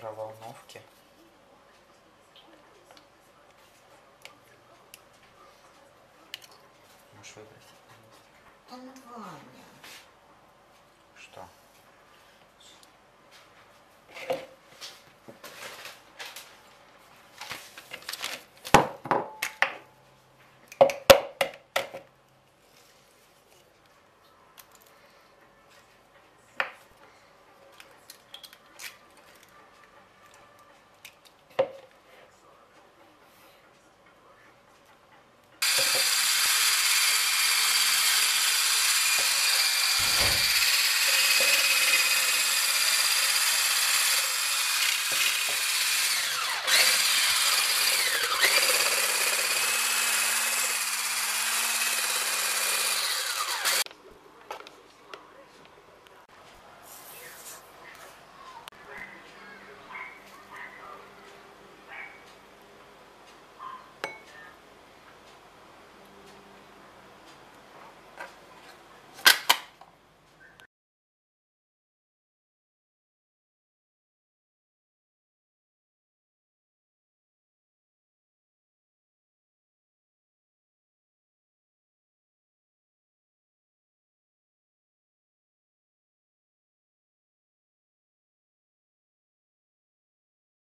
микроволновке. Можешь выбрать. Там два у меня.